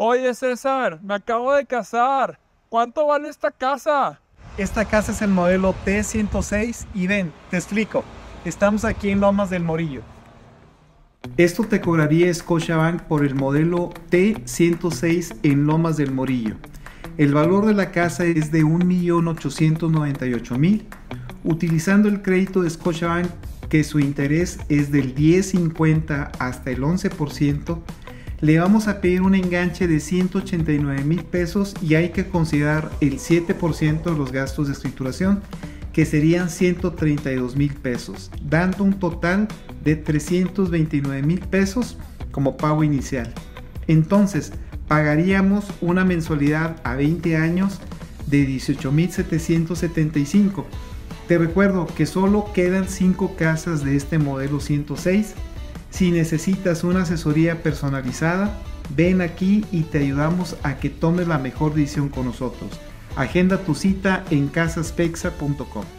Oye César, me acabo de casar. ¿Cuánto vale esta casa? Esta casa es el modelo T106 y ven, te explico. Estamos aquí en Lomas del Morillo. Esto te cobraría Scotiabank por el modelo T106 en Lomas del Morillo. El valor de la casa es de 1.898.000. Utilizando el crédito de Scotiabank, que su interés es del 10.50 hasta el 11%, le vamos a pedir un enganche de 189 mil pesos y hay que considerar el 7% de los gastos de escrituración, que serían 132 mil pesos, dando un total de 329 mil pesos como pago inicial. Entonces, pagaríamos una mensualidad a 20 años de 18.775. Te recuerdo que solo quedan 5 casas de este modelo 106 si necesitas una asesoría personalizada, ven aquí y te ayudamos a que tomes la mejor decisión con nosotros. Agenda tu cita en casaspexa.com.